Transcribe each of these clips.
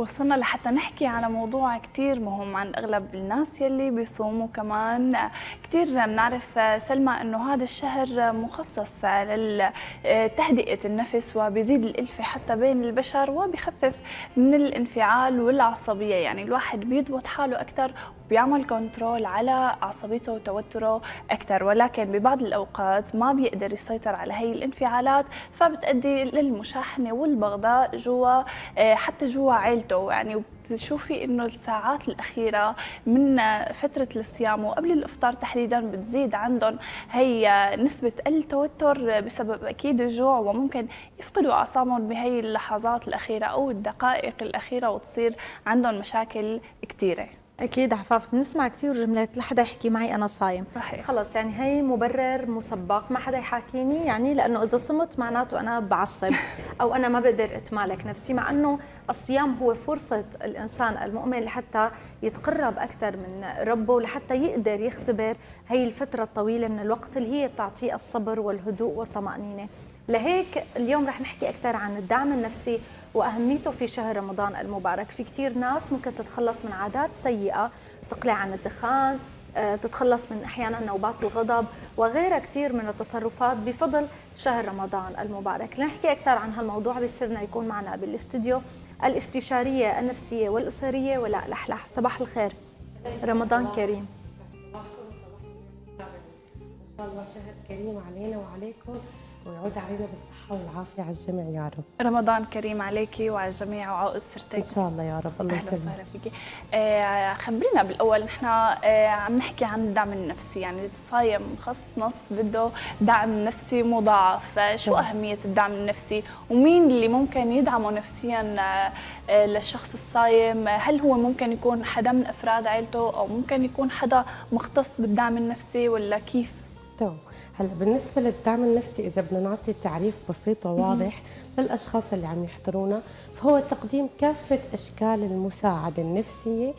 وصلنا لحتى نحكي على موضوع كتير مهم عن أغلب الناس يلي بيصوموا كمان. كتير بنعرف سلمى أنه هذا الشهر مخصص لتهدئة النفس وبيزيد الألفة حتى بين البشر وبيخفف من الانفعال والعصبية. يعني الواحد بيضبط حاله أكثر بيعمل كنترول على عصبيته وتوتره أكثر ولكن ببعض الأوقات ما بيقدر يسيطر على هي الانفعالات فبتؤدي للمشاحنة والبغضاء جوا آه، حتى جوا عائلته يعني بتشوفي إنه الساعات الأخيرة من فترة الصيام وقبل الإفطار تحديدا بتزيد عندهم هي نسبة التوتر بسبب أكيد الجوع وممكن يفقدوا أعصابهم بهي اللحظات الأخيرة أو الدقائق الأخيرة وتصير عندهم مشاكل كثيره أكيد عفاف بنسمع كثير جملات لحدا يحكي معي أنا صايم. صحيح. خلص يعني هي مبرر مسبق ما حدا يحاكيني يعني لأنه إذا صمت معناته أنا بعصب أو أنا ما بقدر أتمالك نفسي مع إنه الصيام هو فرصة الإنسان المؤمن لحتى يتقرب أكثر من ربه لحتى يقدر يختبر هي الفترة الطويلة من الوقت اللي هي بتعطيه الصبر والهدوء والطمأنينة. لهيك اليوم رح نحكي أكثر عن الدعم النفسي وأهميته في شهر رمضان المبارك. في كثير ناس ممكن تتخلص من عادات سيئة تقلع عن الدخان آه، تتخلص من أحيانا نوبات الغضب وغيرها كثير من التصرفات بفضل شهر رمضان المبارك. لنحكي أكثر عن هالموضوع بيصيرنا يكون معنا بالإستوديو الاستشارية النفسية والأسرية ولاء لحلح صباح الخير. رمضان كريم. ان شاء الله شهر كريم علينا وعليكم. ويعود علينا بالصحة والعافية على الجميع يا رب. رمضان كريم عليكي وعلى الجميع وعلى أسرتك. إن شاء الله يا رب. الله أهلا يسلمك. وسهلا فيكي. آه خبرينا بالأول. نحن آه عم نحكي عن الدعم النفسي. يعني الصايم خص نص بده دعم نفسي مضاعف. شو طبعا. أهمية الدعم النفسي؟ ومين اللي ممكن يدعمه نفسيا آه للشخص الصايم؟ هل هو ممكن يكون حدا من أفراد عائلته أو ممكن يكون حدا مختص بالدعم النفسي؟ ولا كيف؟ تمام هلا بالنسبة للدعم النفسي إذا بدنا نعطي تعريف بسيط وواضح للأشخاص اللي عم يحضرونا فهو تقديم كافة أشكال المساعدة النفسية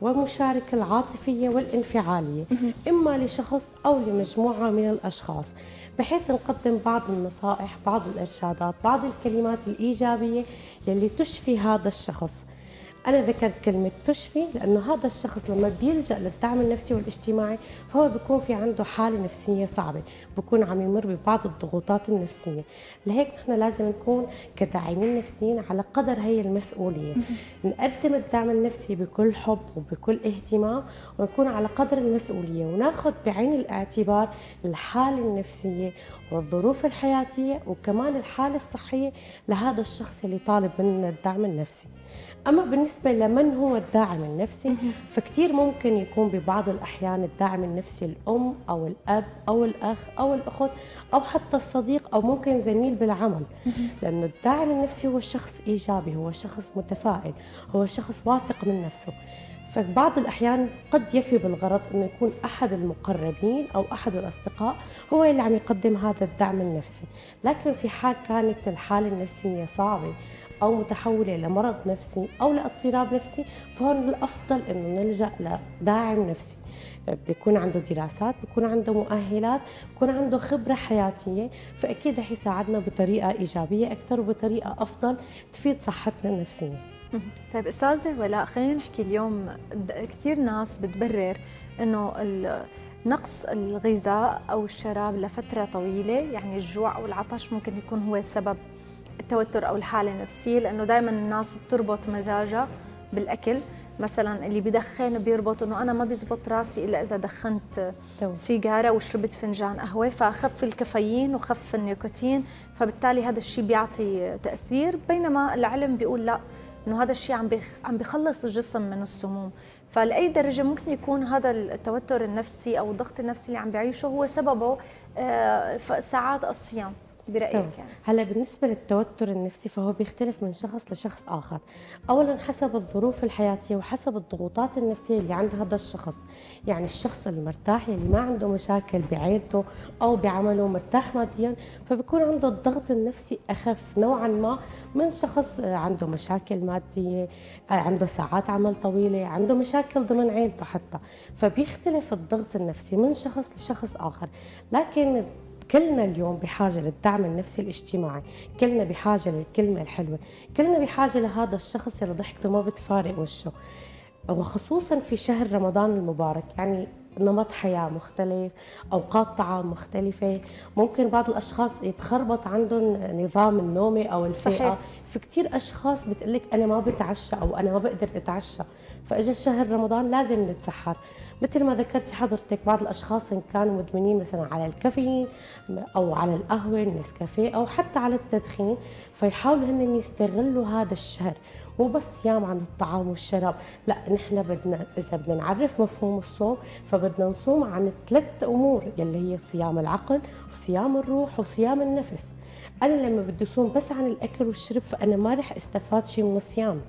والمشاركة العاطفية والانفعالية إما لشخص أو لمجموعة من الأشخاص بحيث نقدم بعض النصائح بعض الإرشادات بعض الكلمات الإيجابية يلي تشفي هذا الشخص. أنا ذكرت كلمة تشفي لأنه هذا الشخص لما بيلجأ للدعم النفسي والاجتماعي فهو بيكون في عنده حالة نفسية صعبة بيكون عم يمر ببعض الضغوطات النفسية. لهيك نحن لازم نكون كداعمين نفسيين على قدر هي المسؤولية. نقدم الدعم النفسي بكل حب وبكل اهتمام ونكون على قدر المسؤولية وناخذ بعين الاعتبار الحالة النفسية والظروف الحياتية وكمان الحالة الصحية لهذا الشخص اللي طالب منا الدعم النفسي. أما بالنسبة لمن هو الداعم النفسي فكتير ممكن يكون ببعض الأحيان الداعم النفسي الأم أو الأب أو الأخ أو الأخت أو حتى الصديق أو ممكن زميل بالعمل. لأنه الداعم النفسي هو شخص إيجابي هو شخص متفائل هو شخص واثق من نفسه. فبعض الأحيان قد يفي بالغرض أنه يكون أحد المقربين أو أحد الأصدقاء هو اللي عم يقدم هذا الدعم النفسي. لكن في حال كانت الحالة النفسية صعبة أو متحولة لمرض نفسي أو لاضطراب نفسي فهون الأفضل أنه نلجأ لداعم نفسي. بيكون عنده دراسات بيكون عنده مؤهلات بيكون عنده خبرة حياتية فأكيد رح يساعدنا بطريقة إيجابية أكثر وبطريقة أفضل تفيد صحتنا النفسية. طيب أستاذة ولا خلينا نحكي اليوم كثير ناس بتبرر إنه نقص الغذاء أو الشراب لفترة طويلة يعني الجوع أو العطش ممكن يكون هو سبب التوتر أو الحالة النفسية لأنه دائما الناس بتربط مزاجها بالأكل. مثلا اللي بدخن بيربط إنه أنا ما بيزبط راسي إلا إذا دخنت تو. سيجارة وشربت فنجان قهوة فخف الكافيين وخف النيكوتين. فبالتالي هذا الشيء بيعطي تأثير. بينما العلم بيقول لا إنه هذا الشيء عم عم بيخلص الجسم من السموم. فلأي درجة ممكن يكون هذا التوتر النفسي أو الضغط النفسي اللي عم بيعيشه هو سببه آه، ساعات الصيام. برأيك تمام. يعني؟ هلا بالنسبة للتوتر النفسي فهو بيختلف من شخص لشخص آخر. اولا حسب الظروف الحياتية وحسب الضغوطات النفسية اللي عند هذا الشخص. يعني الشخص المرتاح اللي ما عنده مشاكل بعائلته أو بعمله مرتاح ماديا فبيكون عنده الضغط النفسي أخف نوعا ما من شخص عنده مشاكل مادية عنده ساعات عمل طويلة عنده مشاكل ضمن عائلته حتى. فبيختلف الضغط النفسي من شخص لشخص آخر. لكن كلنا اليوم بحاجة للدعم النفسي الاجتماعي كلنا بحاجة للكلمة الحلوة كلنا بحاجة لهذا الشخص اللي ضحكته ما بتفارق وشه وخصوصا في شهر رمضان المبارك يعني نمط حياة مختلف أوقات طعام مختلفة ممكن بعض الأشخاص يتخربط عندهم نظام النومي أو الفئة. صحيح. في كتير أشخاص بتقلك أنا ما بتعشى أو أنا ما بقدر أتعشى. فإجا شهر رمضان لازم نتسحر. مثل ما ذكرتي حضرتك بعض الأشخاص إن كانوا مدمنين مثلا على الكافيين أو على القهوة النسكافيه أو حتى على التدخين فيحاولوا هن يستغلوا هذا الشهر. مو بس صيام عن الطعام والشراب لا نحن بدنا إذا بدنا نعرف مفهوم الصوم فبدنا نصوم عن ثلاث أمور يلي هي صيام العقل وصيام الروح وصيام النفس. أنا لما بدي صوم بس عن الأكل والشرب فأنا ما رح استفاد شيء من الصيام.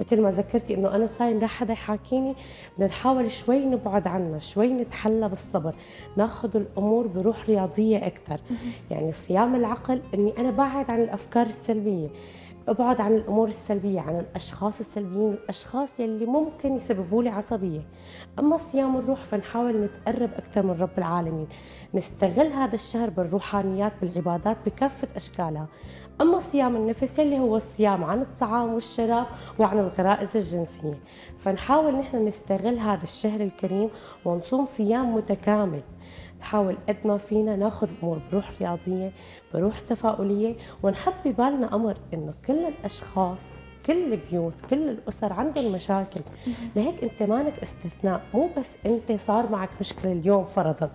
مثل ما ذكرتي إنه أنا صايم لا حدا يحاكيني. بدنا نحاول شوي نبعد عنها شوي نتحلى بالصبر ناخذ الأمور بروح رياضية أكثر يعني صيام العقل إني أنا بعد عن الأفكار السلبية. أبعد عن الأمور السلبية عن الأشخاص السلبيين الأشخاص يلي ممكن يسببوا لي عصبية. أما صيام الروح فنحاول نتقرب أكثر من رب العالمين. نستغل هذا الشهر بالروحانيات بالعبادات بكافة أشكالها. أما صيام النفس اللي هو الصيام عن الطعام والشراب وعن الغرائز الجنسية. فنحاول نحن نستغل هذا الشهر الكريم ونصوم صيام متكامل. نحاول قد ما فينا ناخذ الأمور بروح رياضية بروح تفاؤلية ونحط ببالنا أمر إنه كل الأشخاص كل البيوت كل الأسر عندهم مشاكل. لهيك أنت مانك استثناء مو بس أنت صار معك مشكلة اليوم فرضا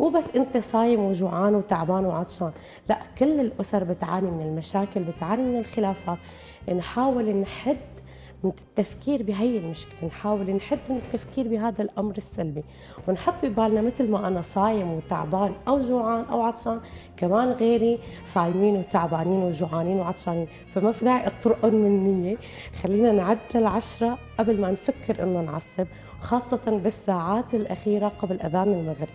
مو بس أنت صايم وجوعان وتعبان وعطشان لا كل الأسر بتعاني من المشاكل بتعاني من الخلافات. نحاول نحد من التفكير بهي المشكلة. نحاول نحد من التفكير بهذا الأمر السلبي. ونحط ببالنا مثل ما أنا صايم وتعبان أو جوعان أو عطشان كمان غيري صايمين وتعبانين وجوعانين وعطشانين. فما في داعي اطرقهم من نية. خلينا نعد للعشرة قبل ما نفكر إنه نعصب خاصة بالساعات الأخيرة قبل أذان المغرب.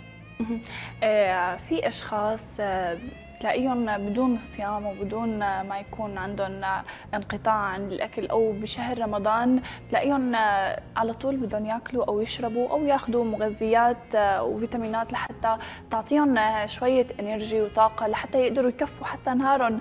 آه، في أشخاص آه، تلاقيهم بدون صيام وبدون ما يكون عندهم انقطاع عن الأكل أو بشهر رمضان تلاقيهم على طول بدهم يأكلوا أو يشربوا أو يأخذوا مغذيات وفيتامينات لحتى تعطيهم شوية إنرجي وطاقة لحتى يقدروا يكفوا حتى نهارهم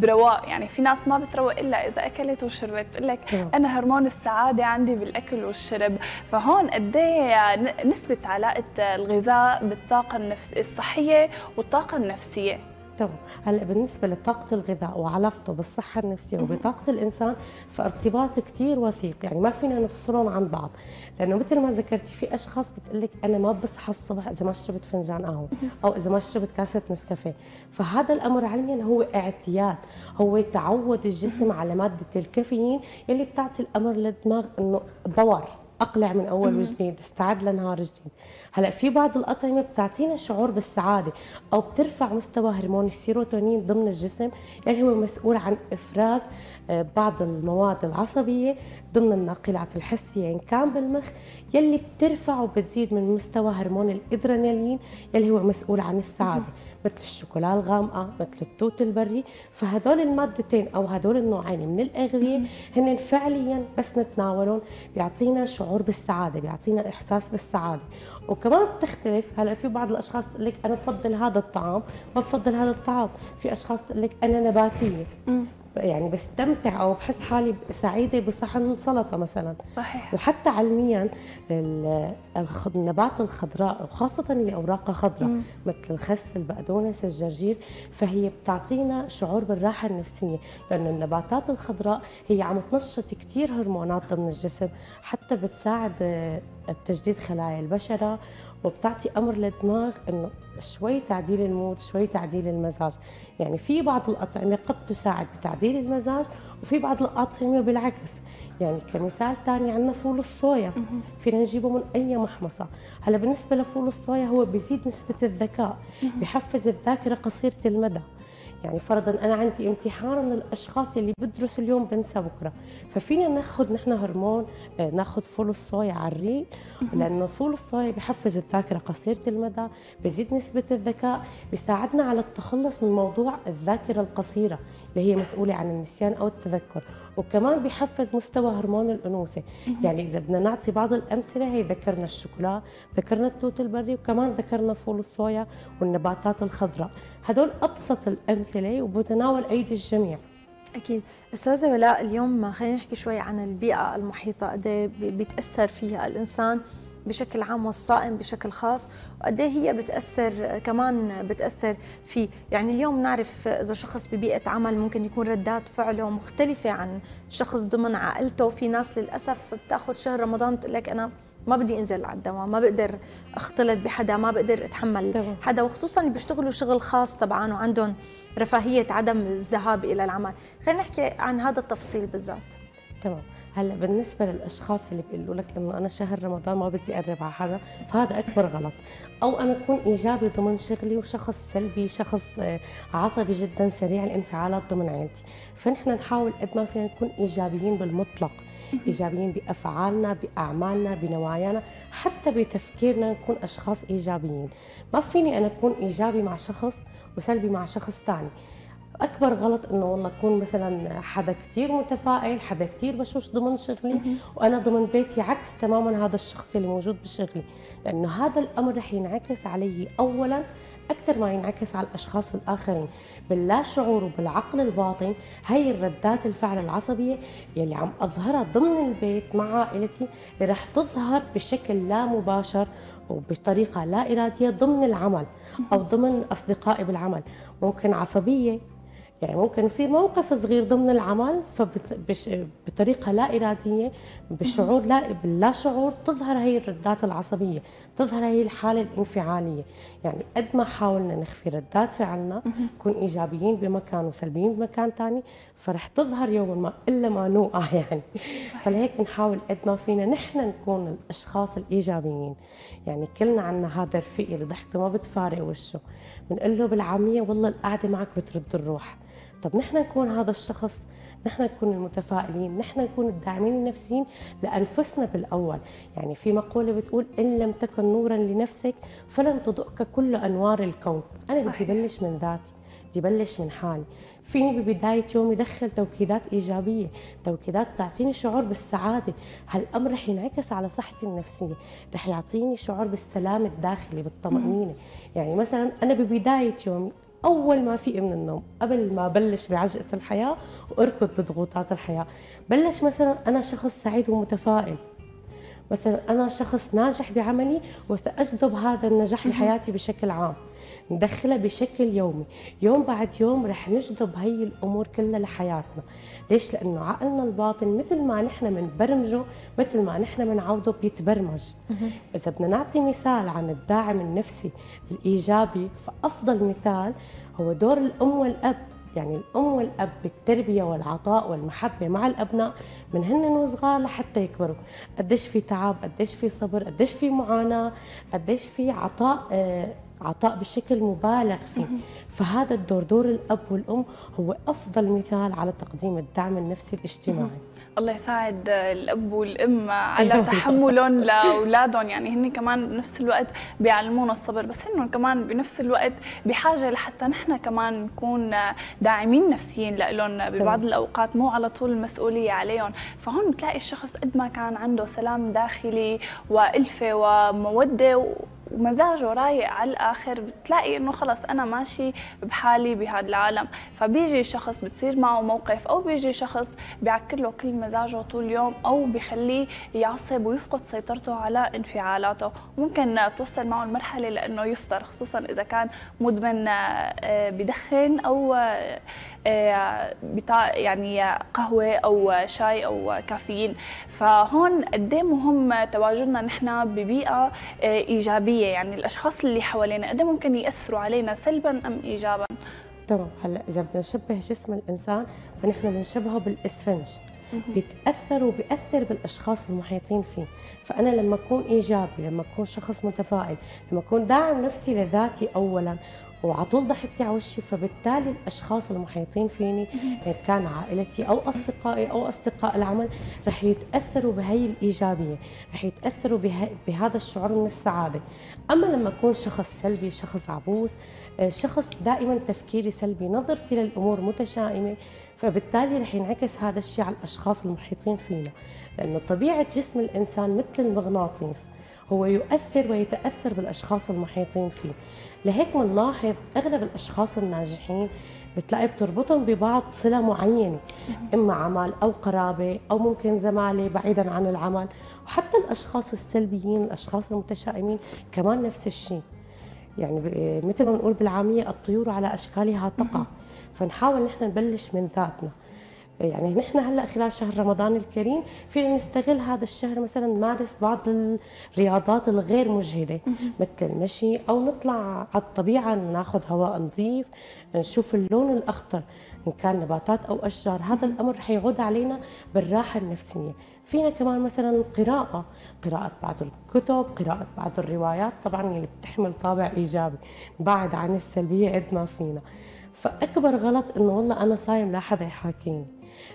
برواق يعني في ناس ما بتروق إلا إذا أكلت وشربت بتقول لك أنا هرمون السعادة عندي بالأكل والشرب. فهون قد إيه نسبة علاقة الغذاء بالطاقة الصحية والطاقة النفسية. النفسية. تمام هلأ بالنسبة لطاقة الغذاء وعلاقته بالصحة النفسية وبطاقة الإنسان فارتباط كثير وثيق يعني ما فينا نفصلهم عن بعض. لأنه مثل ما ذكرتي في أشخاص بتقول لك أنا ما بصحى الصبح إذا ما شربت فنجان قهوة أو إذا ما شربت كاسة نسكافيه. فهذا الأمر علميا هو اعتياد هو تعود الجسم على مادة الكافيين يلي بتعطي الأمر للدماغ إنه power. أقلع من أول وجديد استعد لنهار جديد. هلأ في بعض الأطعمة بتعطينا شعور بالسعادة أو بترفع مستوى هرمون السيروتونين ضمن الجسم اللي هو مسؤول عن إفراز آه، بعض المواد العصبية ضمن الناقلات الحسية ان كان بالمخ يلي بترفع وبتزيد من مستوى هرمون الإدرينالين يلي هو مسؤول عن السعادة. مثل الشوكولا الغامقة مثل التوت البري. فهدول المادتين أو هدول النوعين من الأغذية هن فعليا بس نتناولهم بيعطينا شعور بالسعادة بيعطينا إحساس بالسعادة. وكمان بتختلف هلأ في بعض الأشخاص تقول لك أنا بفضل هذا الطعام ما بفضل هذا الطعام. في أشخاص تقول لك أنا نباتية. يعني بستمتع أو بحس حالي سعيدة بصحن سلطة مثلا. صحيح. وحتى علميا النبات الخضراء وخاصة اللي أوراقها خضراء مثل الخس البقدونس الجرجير فهي بتعطينا شعور بالراحة النفسية. لأنه النباتات الخضراء هي عم تنشط كثير هرمونات ضمن الجسم حتى بتساعد تجديد خلايا البشرة وبتعطي أمر للدماغ إنه شوي تعديل ال mood شوي تعديل المزاج. يعني في بعض الأطعمة قد تساعد بتعديل المزاج وفي بعض الأطعمة بالعكس. يعني كمثال ثاني عندنا فول الصويا. فينا نجيبه من أي محمصة. هلا بالنسبة لفول الصويا هو بيزيد نسبة الذكاء بحفز الذاكرة قصيرة المدى. يعني فرضا أنا عندي امتحان من الأشخاص اللي بدرسوا اليوم بنسى بكرة. ففينا ناخذ نحن هرمون آه، ناخذ فول الصويا على الريق لأنه فول الصويا بحفز الذاكرة قصيرة المدى بزيد نسبة الذكاء بيساعدنا على التخلص من موضوع الذاكرة القصيرة. اللي هي مسؤولة عن النسيان أو التذكر وكمان بيحفز مستوى هرمون الأنوثة. يعني إذا بدنا نعطي بعض الأمثلة هي ذكرنا الشوكولا ذكرنا التوت البري وكمان ذكرنا فول الصويا والنباتات الخضراء. هدول أبسط الأمثلة وبتناول أيدي الجميع. أكيد. أستاذة ولاء اليوم خلينا نحكي شوي عن البيئة المحيطة قد إيه بيتأثر فيها الإنسان؟ بشكل عام والصائم بشكل خاص. وقد إيه هي بتأثر كمان بتأثر فيه يعني اليوم نعرف إذا شخص ببيئة عمل ممكن يكون ردات فعله مختلفة عن شخص ضمن عائلته. في ناس للأسف بتأخذ شهر رمضان بتقول لك أنا ما بدي أنزل على الدوام ما بقدر أختلط بحدا ما بقدر أتحمل حدا. وخصوصا اللي بيشتغلوا شغل خاص طبعا وعندهم رفاهية عدم الذهاب إلى العمل. خلينا نحكي عن هذا التفصيل بالذات. تمام. هلأ بالنسبة للأشخاص اللي بيقولوا لك إنه أنا شهر رمضان ما بدي أقرب على حدا فهذا أكبر غلط. أو أنا أكون إيجابي ضمن شغلي وشخص سلبي شخص آه، عصبي جدا سريع الانفعالات ضمن عائلتي فنحن نحاول قد ما فينا نكون إيجابيين بالمطلق إيجابيين بأفعالنا بأعمالنا بنوايانا حتى بتفكيرنا نكون أشخاص إيجابيين. ما فيني أنا أكون إيجابي مع شخص وسلبي مع شخص ثاني أكبر غلط إنه والله اكون مثلا حدا كثير متفائل حدا كثير بشوش ضمن شغلي وأنا ضمن بيتي عكس تماما هذا الشخص اللي موجود بشغلي. لأنه هذا الأمر رح ينعكس علي اولا أكثر ما ينعكس على الأشخاص الآخرين. باللا شعور وبالعقل الباطن هي الردات الفعل العصبية يلي عم أظهرها ضمن البيت مع عائلتي رح تظهر بشكل لا مباشر وبطريقة لا إرادية ضمن العمل أو ضمن أصدقائي بالعمل. ممكن عصبية يعني ممكن يصير موقف صغير ضمن العمل فبطريقه لا إرادية بشعور لا باللا شعور تظهر هي الردات العصبية تظهر هي الحالة الانفعالية. يعني قد ما حاولنا نخفي ردات فعلنا نكون إيجابيين بمكان وسلبيين بمكان ثاني فرح تظهر يوما ما إلا ما نوقع يعني. فلهيك بنحاول قد ما فينا نحن نكون الأشخاص الإيجابيين. يعني كلنا عنا هذا الرفيق اللي ضحكته ما بتفارق وشه بنقول له بالعامية والله القعدة معك بترد الروح. طب نحن نكون هذا الشخص نحن نكون المتفائلين نحن نكون الداعمين النفسيين لأنفسنا بالأول. يعني في مقولة بتقول إن لم تكن نورا لنفسك فلن تضؤك كل أنوار الكون. أنا بدي بلش من ذاتي بدي بلش من حالي. فيني ببداية يومي دخل توكيدات إيجابية توكيدات تعطيني شعور بالسعادة. هالأمر رح ينعكس على صحتي النفسية رح يعطيني شعور بالسلام الداخلي بالطمأنينة. يعني مثلا أنا ببداية يومي أول ما فيق من النوم قبل ما بلش بعجقه الحياة وأركض بضغوطات الحياة. بلش مثلا أنا شخص سعيد ومتفائل. مثلا أنا شخص ناجح بعملي وسأجذب هذا النجاح لحياتي بشكل عام. ندخلها بشكل يومي. يوم بعد يوم رح نجذب هي الأمور كلها لحياتنا. ليش؟ لأنه عقلنا الباطن مثل ما نحن بنبرمجه مثل ما نحن بنعوده بيتبرمج. إذا بدنا نعطي مثال عن الداعم النفسي الإيجابي فأفضل مثال هو دور الأم والأب. يعني الأم والأب بالتربية والعطاء والمحبة مع الأبناء من هن وصغار لحتى يكبروا. قديش في تعب قديش في صبر قديش في معاناة قديش في عطاء آه عطاء بشكل مبالغ فيه. فهذا الدور دور الأب والأم هو أفضل مثال على تقديم الدعم النفسي الاجتماعي. الله يساعد الأب والأم على أيوة. تحملهم لأولادهم. يعني هن كمان بنفس الوقت بيعلمونا الصبر بس انهم كمان بنفس الوقت بحاجة لحتى نحن كمان نكون داعمين نفسيين لهم ببعض الأوقات مو على طول المسؤوليه عليهم. فهون بتلاقي الشخص قد ما كان عنده سلام داخلي وألفة ومودة ومزاجه رايق على الآخر بتلاقي إنه خلص أنا ماشي بحالي بهذا العالم. فبيجي شخص بتصير معه موقف أو بيجي شخص بيعكر له كل مزاجه طول اليوم أو بخليه يعصب ويفقد سيطرته على انفعالاته. ممكن توصل معه المرحلة لأنه يفطر خصوصا إذا كان مدمن آه، بدخن أو آه، يعني قهوة أو شاي أو كافيين. فهون قد إيه مهم تواجدنا نحن ببيئة آه، إيجابية. يعني الأشخاص اللي حوالينا قد إيه ممكن يأثروا علينا سلبا أم ايجابا؟ تمام. هلأ إذا بدنا نشبه جسم الإنسان فنحن بنشبهه بالإسفنج. بيتأثر وبيأثر بالأشخاص المحيطين فيه. فأنا لما أكون إيجابي لما أكون شخص متفائل لما أكون داعم نفسي لذاتي اولا وعلى طول ضحكتي على وشي فبالتالي الأشخاص المحيطين فيني كان عائلتي أو أصدقائي أو أصدقاء العمل رح يتأثروا بهي الإيجابية رح يتأثروا بهذا الشعور من السعادة. أما لما أكون شخص سلبي شخص عبوس آه، شخص دائما تفكيري سلبي نظرتي للأمور متشائمة فبالتالي رح ينعكس هذا الشيء على الأشخاص المحيطين فينا. لأنه طبيعة جسم الإنسان مثل المغناطيس هو يؤثر ويتأثر بالأشخاص المحيطين فيه. لهيك بنلاحظ أغلب الأشخاص الناجحين بتلاقي بتربطهم ببعض صلة معينة إما عمل أو قرابة أو ممكن زمالة بعيدا عن العمل. وحتى الأشخاص السلبيين الأشخاص المتشائمين كمان نفس الشيء. يعني مثل ما نقول بالعامية الطيور على أشكالها تقع. فنحاول نحن نبلش من ذاتنا. يعني نحن هلا خلال شهر رمضان الكريم فينا نستغل هذا الشهر مثلا نمارس بعض الرياضات الغير مجهدة مثل المشي أو نطلع على الطبيعة ناخذ هواء نظيف نشوف اللون الأخضر إن كان نباتات أو أشجار. هذا الأمر رح يعود علينا بالراحة النفسية. فينا كمان مثلا القراءة قراءة بعض الكتب قراءة بعض الروايات طبعا اللي بتحمل طابع إيجابي بعد عن السلبية قد ما فينا. فأكبر غلط إنه والله أنا صايم لا حدا يحاكيني.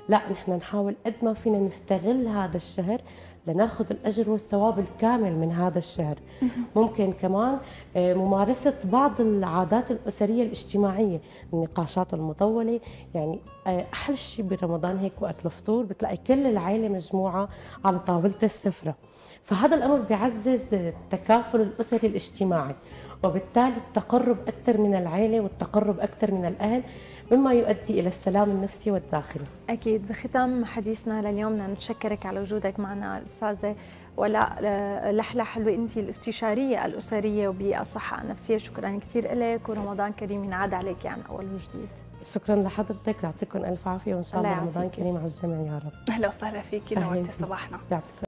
لا نحن نحاول قد ما فينا نستغل هذا الشهر لناخذ الأجر والثواب الكامل من هذا الشهر. ممكن كمان آه، ممارسة بعض العادات الأسرية الاجتماعية النقاشات المطولة. يعني آه، أحلى شيء برمضان هيك وقت الفطور بتلاقي كل العائله مجموعة على طاولة السفرة. فهذا الأمر بيعزز التكافل الأسري الاجتماعي وبالتالي التقرب أكثر من العائله والتقرب أكثر من الأهل. مما يؤدي إلى السلام النفسي والداخلي. أكيد. بختام حديثنا لليوم بدنا نتشكرك على وجودك معنا الاستاذه ولا لحلة حلوة أنت الاستشارية الأسرية وبالصحة النفسية. شكرا كثير لك ورمضان كريم ينعاد عليك يعني أول وجديد. شكرا لحضرتك. ويعطيكم ألف عافية وإن شاء الله رمضان كريم على الجميع. يا رب. أهلا وسهلا فيكي نورتي صباحنا يعطيكم